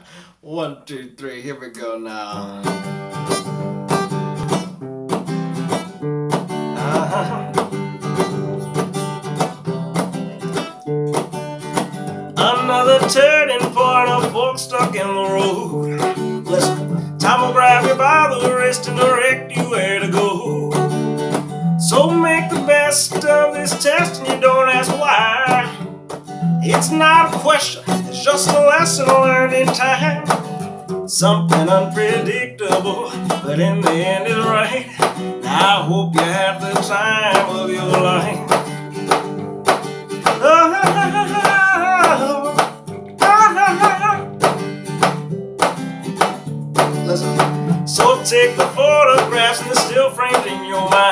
One, two, three. Here we go now. Uh-huh. Another turning point, a fork stuck in the road. Listen, time will grab you by the wrist and direct you where to go. So make the best of this test and you don't have. It's not a question, it's just a lesson learned in time. Something unpredictable, but in the end is right. I hope you have the time of your life. Listen. So take the photographs and the still frames in your mind.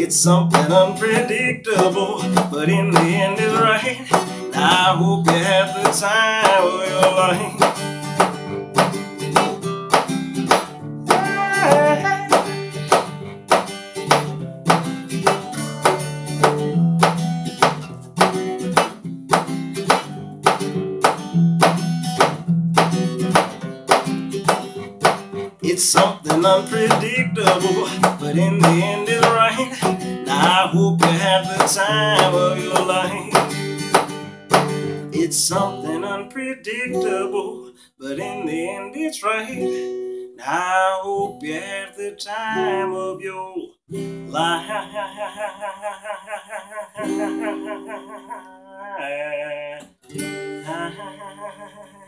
It's something unpredictable, but in the end it's right. I hope you have the time of your life. It's something unpredictable, but in the end it's right. Now I hope you have the time of your life. It's something unpredictable, but in the end it's right. Now I hope you have the time of your life.